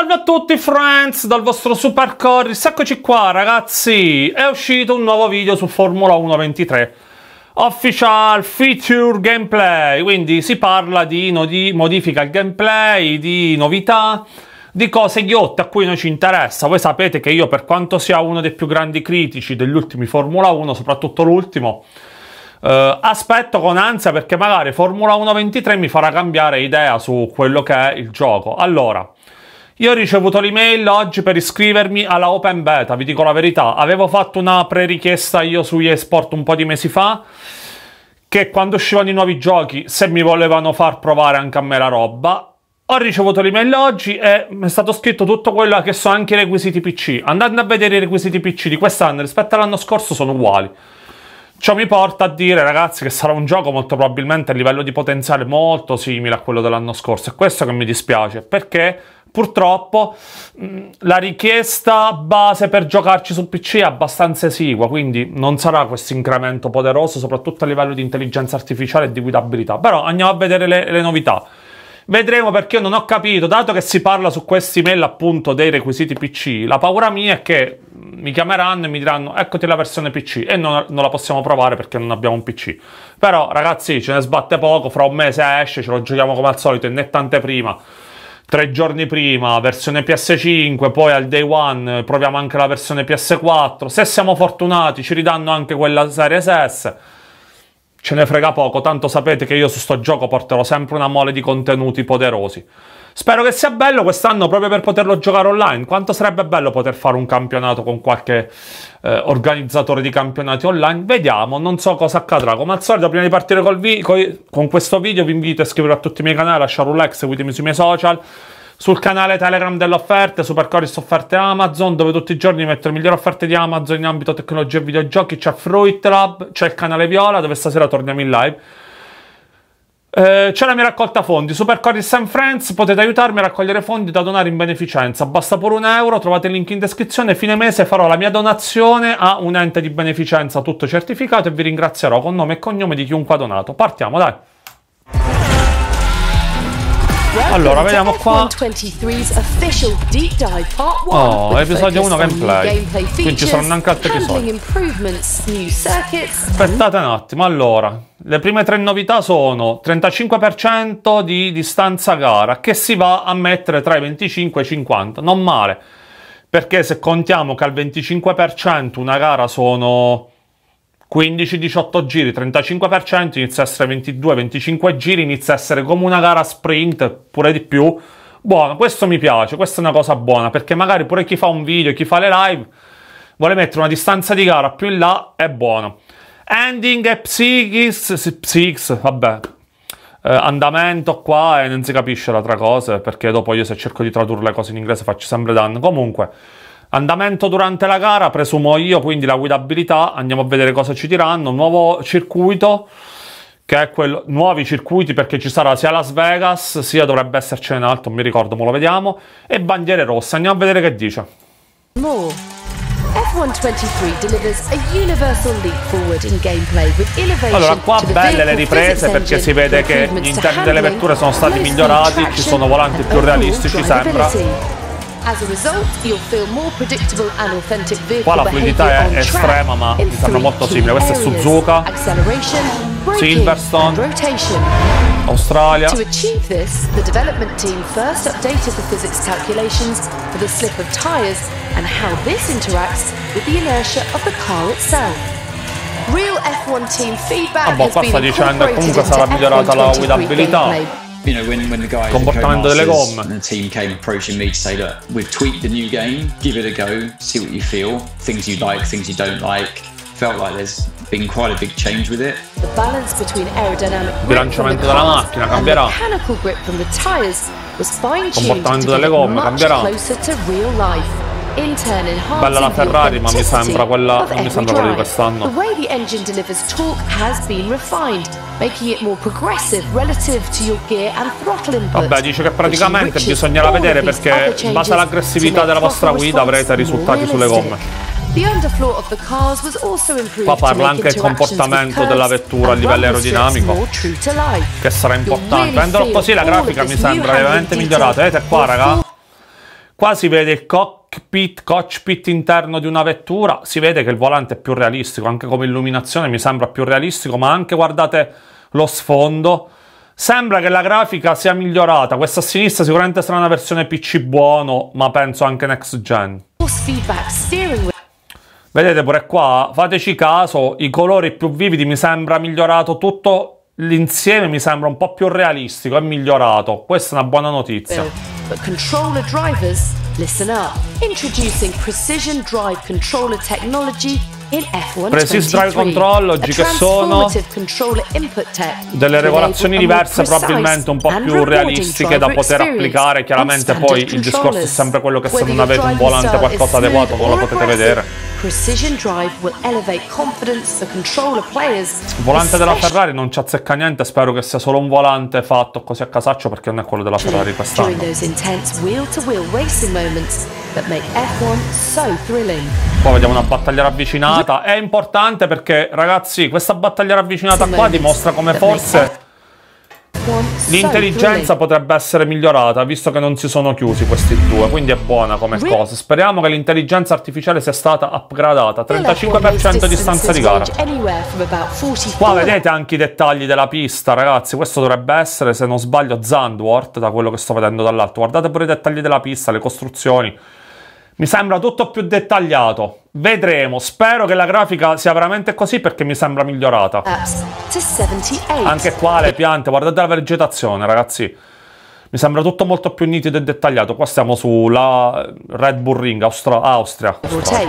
salve a tutti friends dal vostro Super Corris, eccoci qua ragazzi, è uscito un nuovo video su Formula 1 23 Official Feature Gameplay, quindi si parla di, modifica al gameplay, di novità, di cose ghiotte a cui non ci interessa. Voi sapete che io per quanto sia uno dei più grandi critici degli ultimi Formula 1, soprattutto l'ultimo, Uh, aspetto con ansia perché magari Formula 1 23 mi farà cambiare idea su quello che è il gioco. Allora, io ho ricevuto l'email oggi per iscrivermi alla Open Beta, vi dico la verità. Avevo fatto una pre-richiesta io su eSport un po' di mesi fa, che quando uscivano i nuovi giochi, se mi volevano far provare anche a me la roba, ho ricevuto l'email oggi e mi è stato scritto tutto quello che sono anche i requisiti PC. Andando a vedere i requisiti PC di quest'anno rispetto all'anno scorso sono uguali. Ciò mi porta a dire, ragazzi, che sarà un gioco molto probabilmente a livello di potenziale molto simile a quello dell'anno scorso. È questo che mi dispiace, perché purtroppo mh, la richiesta base per giocarci su PC è abbastanza esigua, quindi non sarà questo incremento poderoso, soprattutto a livello di intelligenza artificiale e di guidabilità. Però andiamo a vedere le, le novità. Vedremo perché io non ho capito, dato che si parla su questi mail appunto dei requisiti PC, la paura mia è che mi chiameranno e mi diranno eccoti la versione PC e non, non, la possiamo provare perché non abbiamo un PC. Però ragazzi ce ne sbatte poco, fra un mese esce, ce lo giochiamo come al solito in netta anteprima. Tre giorni prima, versione PS5, poi al day one proviamo anche la versione PS4. Se siamo fortunati ci ridanno anche quella Series S ce ne frega poco, tanto sapete che io su sto gioco porterò sempre una mole di contenuti poderosi. Spero che sia bello quest'anno proprio per poterlo giocare online. Quanto sarebbe bello poter fare un campionato con qualche eh, organizzatore di campionati online? Vediamo, non so cosa accadrà. Come al solito, prima di partire con questo video vi invito a iscrivervi a tutti i miei canali, lasciare un like, seguitemi sui miei social sul canale Telegram delle offerte, Supercoris offerte Amazon, dove tutti i giorni metto le migliori offerte di Amazon in ambito tecnologia e videogiochi. C'è Fruit Lab, c'è il canale Viola, dove stasera torniamo in live. Eh, c'è la mia raccolta fondi, Supercoris and Friends, potete aiutarmi a raccogliere fondi da donare in beneficenza, basta pure un euro, trovate il link in descrizione, fine mese farò la mia donazione a un ente di beneficenza tutto certificato e vi ringrazierò con nome e cognome di chiunque ha donato. Partiamo, dai! Allora, vediamo qua. Oh, episodio 1 gameplay. Quindi ci saranno anche altri episodi. Aspettate un attimo, allora. Le prime tre novità sono 35% di distanza gara, che si va a mettere tra i 25 e i 50. Non male. Perché se contiamo che al 25% una gara sono 15-18 giri, 35%, inizia a essere 22-25 giri, inizia a essere come una gara sprint, pure di più. Buono, questo mi piace, questa è una cosa buona, perché magari pure chi fa un video, chi fa le live, vuole mettere una distanza di gara più in là, è buono. Ending e Psychis, Psychis, vabbè, eh, andamento qua e non si capisce l'altra cosa, perché dopo io se cerco di tradurre le cose in inglese faccio sempre danno. Comunque, Andamento durante la gara, presumo io, quindi la guidabilità, andiamo a vedere cosa ci diranno. Nuovo circuito, che è quello, nuovi circuiti perché ci sarà sia Las Vegas, sia dovrebbe essercene in alto, non mi ricordo, ma lo vediamo. E bandiere rosse, andiamo a vedere che dice. More. Allora, qua belle le riprese perché si vede che gli interni delle vetture sono stati migliorati, ci sono volanti più realistici, sembra. Qua la fluidità è estrema ma mi sembra molto simile. Questa è Suzuka, Silverstone, Australia. To achieve this, the development team first updated the physics calculations for the slip of tires and how this interacts with the inertia of the car itself. Real F1 team feedback ah, boh, qua sta dicendo comunque sarà migliorata la guidabilità. You know, when, when the guys comportamento delle gomme and the team came approaching me to say, look, we've tweaked the new game, give it a go, see what you feel, things you like, things you don't like. Felt like there's been quite a big change with it. The balance between aerodynamic grip from the cars and mechanical grip from the tires was fine-tuned to get much closer to real life. Bella la Ferrari, ma mi sembra quella, non mi sembra quella di quest'anno. The way the engine delivers torque has been refined, making it more progressive relative to your gear and throttle input. Vabbè, dice che praticamente bisognerà vedere perché in base all'aggressività della vostra guida avrete risultati sulle gomme. Qua parla anche del comportamento della vettura a livello aerodinamico, che sarà importante. Prendolo così la grafica mi sembra veramente migliorata. Vedete qua, raga? Qua si vede il cockpit, cockpit interno di una vettura, si vede che il volante è più realistico, anche come illuminazione mi sembra più realistico, ma anche guardate lo sfondo. Sembra che la grafica sia migliorata, questa a sinistra sicuramente sarà una versione PC buono, ma penso anche next gen. Vedete pure qua, fateci caso, i colori più vividi mi sembra migliorato tutto l'insieme mi sembra un po' più realistico e migliorato. Questa è una buona notizia. But controller drivers, listen up. Introducing Precision Drive Controller Technology in F1 Precise Drive Control oggi che sono delle regolazioni diverse probabilmente un po' più realistiche da poter applicare. Chiaramente poi il discorso è sempre quello che se non avete un volante qualcosa adeguato non lo potete vedere Precision Drive will elevate confidence for controller players. Il volante della Ferrari non ci azzecca niente, spero che sia solo un volante fatto così a casaccio perché non è quello della Ferrari quest'anno. Qua vediamo una battaglia ravvicinata, è importante perché ragazzi questa battaglia ravvicinata qua dimostra come forse L'intelligenza potrebbe essere migliorata, visto che non si sono chiusi questi due, quindi è buona come cosa. Speriamo che l'intelligenza artificiale sia stata upgradata. 35% di distanza di gara. Qua vedete anche i dettagli della pista, ragazzi. Questo dovrebbe essere, se non sbaglio, Zandvoort, da quello che sto vedendo dall'alto. Guardate pure i dettagli della pista, le costruzioni. Mi sembra tutto più dettagliato. Vedremo. Spero che la grafica sia veramente così perché mi sembra migliorata. Anche qua le piante, guardate la vegetazione, ragazzi. Mi sembra tutto molto più nitido e dettagliato. Qua stiamo sulla Red Bull Ring, Austra Austria. Austria.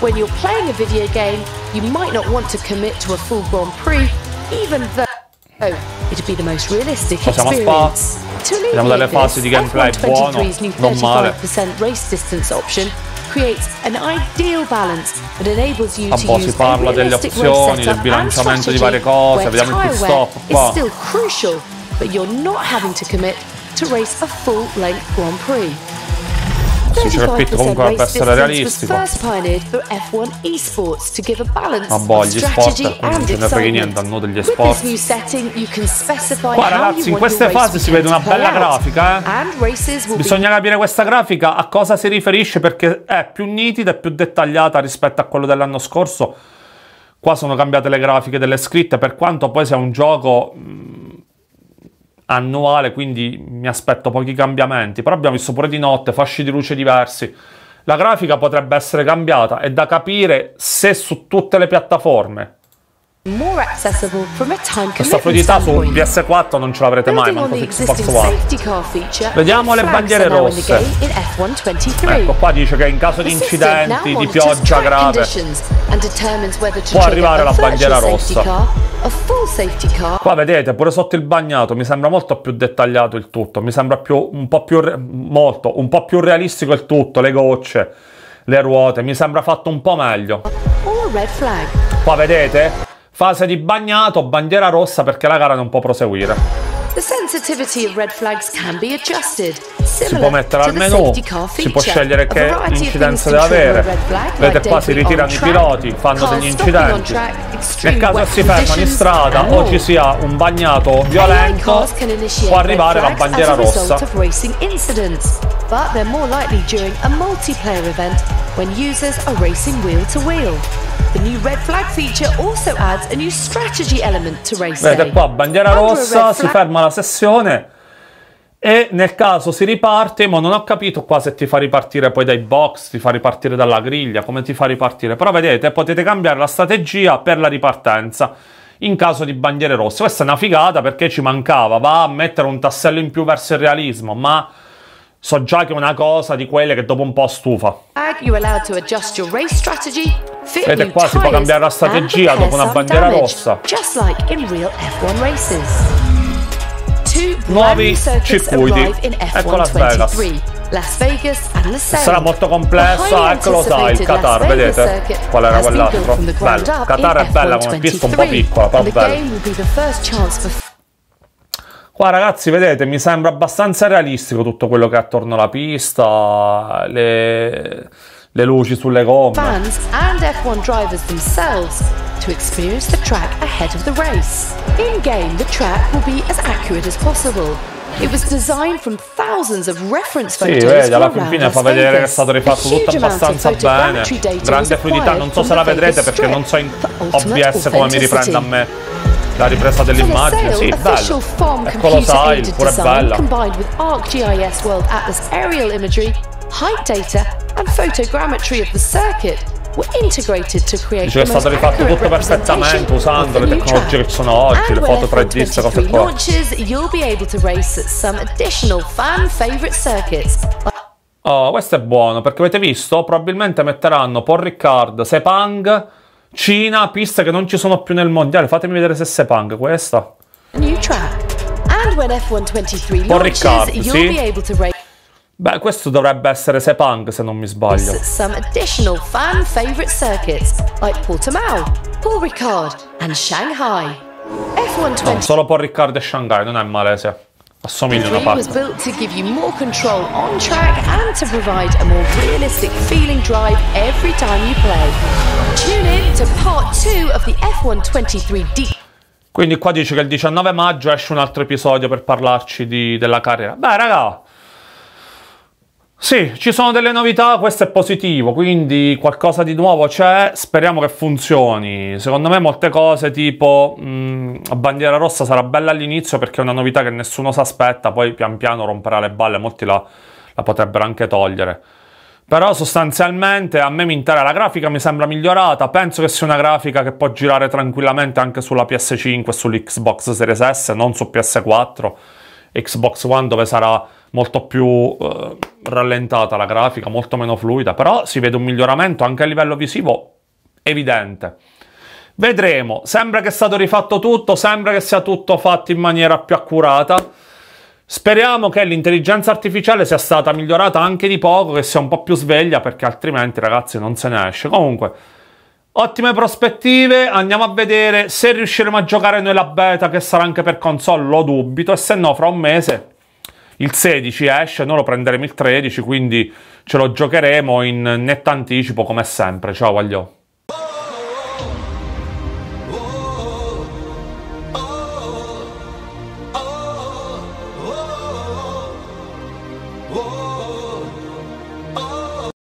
When you're playing a video game, you might not want to commit to a full Grand Prix, even though Oh, it'd be the most realistic experience. Spa. Vediamo delle fasi di gameplay buono, non male. race distance option creates an ideal balance that enables you to use si parla delle opzioni, del bilanciamento di varie cose, vediamo il pit stop qua. still crucial, but you're not having to commit to race a full length Grand Prix. Questo circuito comunque dovrebbe essere realistico. Ma boh, gli sport non ce ne frega niente, hanno degli sport. Qua ragazzi, in queste fasi si vede una bella grafica, eh? Bisogna capire questa grafica a cosa si riferisce perché è più nitida e più dettagliata rispetto a quello dell'anno scorso. Qua sono cambiate le grafiche delle scritte, per quanto poi sia un gioco annuale, quindi mi aspetto pochi cambiamenti. Però abbiamo visto pure di notte, fasci di luce diversi. La grafica potrebbe essere cambiata, è da capire se su tutte le piattaforme questa fluidità su PS4 non ce l'avrete mai, manco su Xbox One. Vediamo le bandiere rosse. Ecco, qua dice che in caso di incidenti, di pioggia grave, può arrivare la bandiera rossa. Qua vedete, pure sotto il bagnato mi sembra molto più dettagliato il tutto, mi sembra più, un po' più, molto, un po' più realistico il tutto, le gocce, le ruote, mi sembra fatto un po' meglio. Qua vedete? Fase di bagnato, bandiera rossa perché la gara non può proseguire. Si può mettere al menu, si può scegliere che incidenza deve avere. Vedete qua si ritirano i piloti, fanno degli incidenti. Nel caso si fermano in strada o ci sia un bagnato violento, può arrivare la bandiera rossa. But they're more likely during a multiplayer event when users are racing wheel to wheel. New red flag feature also adds a new strategy element to race Vedete qua, bandiera rossa, si ferma la sessione e nel caso si riparte, ma non ho capito qua se ti fa ripartire poi dai box, ti fa ripartire dalla griglia, come ti fa ripartire, però vedete potete cambiare la strategia per la ripartenza in caso di bandiere rosse. Questa è una figata perché ci mancava, va a mettere un tassello in più verso il realismo, ma so già che è una cosa di quelle che dopo un po' stufa. Vedete qua si può cambiare la strategia dopo una bandiera rossa. Nuovi circuiti. Ecco Las Vegas. Las Vegas Sarà molto complesso, ah, eccolo sai, il Qatar, vedete? Qual era quell'altro? Bello. Qatar è bella come pista, un po' piccola, però bella. Qua ragazzi vedete mi sembra abbastanza realistico tutto quello che è attorno alla pista, le, le luci sulle gomme. Fans and F1 drivers themselves to experience the track ahead of the race. In game the track will be as accurate as possible It was designed from thousands of reference Sì, photos vedi, alla fine fa vedere che è stato rifatto tutto abbastanza bene. Grande fluidità, non so se la vedrete perché non so in OBS come mi riprende a me la ripresa dell'immagine. Sì, bello. È colossale, pure bella. combined with ArcGIS World Atlas aerial imagery, height data, and photogrammetry of the circuit Dice che è stato rifatto tutto perfettamente usando le tecnologie che ci sono oggi, le foto 3D, queste cose F123 qua. Oh, questo è buono perché avete visto? Probabilmente metteranno Paul Ricard, Sepang, Cina, piste che non ci sono più nel mondiale. Fatemi vedere se è Sepang questa. new track. And when F123 Paul launches, Ricard, you'll sì. be able to race Beh, questo dovrebbe essere Sepang se non mi sbaglio. some additional fan favorite circuits like Portimao, Paul Ricard, and Shanghai. F123 No, solo Paul Ricard e Shanghai, non è Malesia. Assomigliano a more realistic feeling drive every time you play. Tune in to part 2 of the F123 Deep Quindi qua dice che il 19 maggio esce un altro episodio per parlarci di- della carriera. Beh, raga. Sì, ci sono delle novità, questo è positivo, quindi qualcosa di nuovo c'è, speriamo che funzioni. Secondo me molte cose tipo mh, a bandiera rossa sarà bella all'inizio perché è una novità che nessuno si aspetta, poi pian piano romperà le balle, molti la, la potrebbero anche togliere. Però sostanzialmente a me mi interessa, la grafica mi sembra migliorata, penso che sia una grafica che può girare tranquillamente anche sulla PS5 e sull'Xbox Series S, non su PS4, Xbox One dove sarà molto più eh, rallentata la grafica, molto meno fluida, però si vede un miglioramento anche a livello visivo evidente. Vedremo, sembra che è stato rifatto tutto, sembra che sia tutto fatto in maniera più accurata. Speriamo che l'intelligenza artificiale sia stata migliorata anche di poco, che sia un po' più sveglia, perché altrimenti, ragazzi, non se ne esce. Comunque, ottime prospettive. Andiamo a vedere se riusciremo a giocare noi la beta, che sarà anche per console, lo dubito. E se no, fra un mese, il 16 esce, noi lo prenderemo il 13, quindi ce lo giocheremo in netto anticipo, come sempre. Ciao, Guagliò.